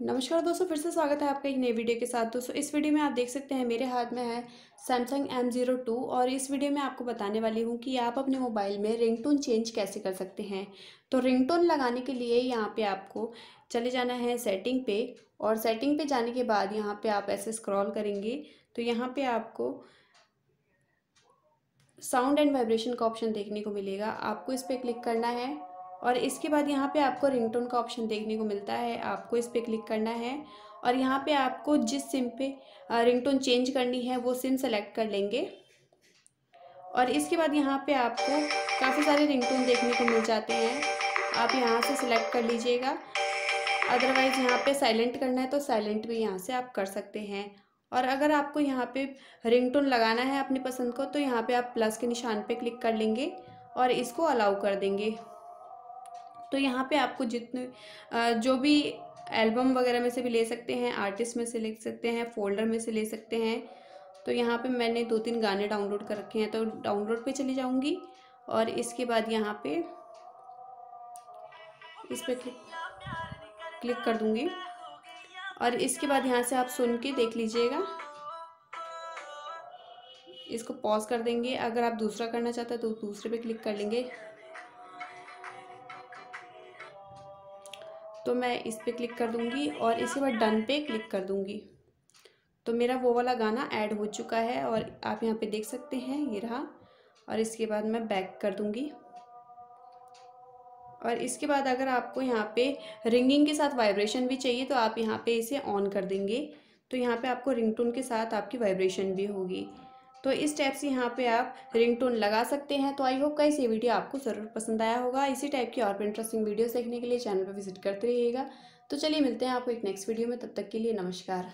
नमस्कार दोस्तों, फिर से स्वागत है आपका एक नई वीडियो के साथ। दोस्तों, इस वीडियो में आप देख सकते हैं, मेरे हाथ में है सैमसंग एम ज़ीरो टू और इस वीडियो में आपको बताने वाली हूँ कि आप अपने मोबाइल में रिंगटोन चेंज कैसे कर सकते हैं। तो रिंगटोन लगाने के लिए यहाँ पे आपको चले जाना है सेटिंग पे और सेटिंग पे जाने के बाद यहाँ पे आप ऐसे स्क्रॉल करेंगे तो यहाँ पे आपको साउंड एंड वाइब्रेशन का ऑप्शन देखने को मिलेगा। आपको इस पर क्लिक करना है। और इसके बाद यहाँ पे आपको रिंगटोन का ऑप्शन देखने को मिलता है, आपको इस पर क्लिक करना है और यहाँ पे आपको जिस सिम पे रिंगटोन चेंज करनी है वो सिम सेलेक्ट कर लेंगे। और इसके बाद यहाँ पे आपको काफ़ी सारे रिंगटोन देखने को मिल जाते हैं, आप यहाँ से सिलेक्ट कर लीजिएगा। अदरवाइज़ यहाँ पे साइलेंट करना है तो साइलेंट भी यहाँ से आप कर सकते हैं। और अगर आपको यहाँ पे रिंगटोन लगाना है अपनी पसंद को तो यहाँ पे आप प्लस के निशान पे क्लिक कर लेंगे और इसको अलाउ कर देंगे। तो यहाँ पे आपको जितने जो भी एल्बम वगैरह में से भी ले सकते हैं, आर्टिस्ट में से ले सकते हैं, फोल्डर में से ले सकते हैं तो यहाँ पे मैंने दो तीन गाने डाउनलोड कर रखे हैं तो डाउनलोड पे चली जाऊँगी और इसके बाद यहाँ पे इस पर क्लिक कर दूँगी और इसके बाद यहाँ से आप सुन के देख लीजिएगा। इसको पॉज कर देंगे, अगर आप दूसरा करना चाहते हैं तो दूसरे पे क्लिक कर लेंगे। तो मैं इस पर क्लिक कर दूँगी और इसके बाद डन पे क्लिक कर दूँगी। तो मेरा वो वाला गाना ऐड हो चुका है और आप यहाँ पे देख सकते हैं, ये रहा। और इसके बाद मैं बैक कर दूँगी। और इसके बाद अगर आपको यहाँ पे रिंगिंग के साथ वाइब्रेशन भी चाहिए तो आप यहाँ पे इसे ऑन कर देंगे। तो यहाँ पे आपको रिंगटोन के साथ आपकी वाइब्रेशन भी होगी। तो इस टाइप से यहाँ पे आप रिंगटोन लगा सकते हैं। तो आई होप का ये वीडियो आपको ज़रूर पसंद आया होगा। इसी टाइप की और भी इंटरेस्टिंग वीडियोस देखने के लिए चैनल पर विज़िट करते रहिएगा। तो चलिए मिलते हैं आपको एक नेक्स्ट वीडियो में। तब तक के लिए नमस्कार।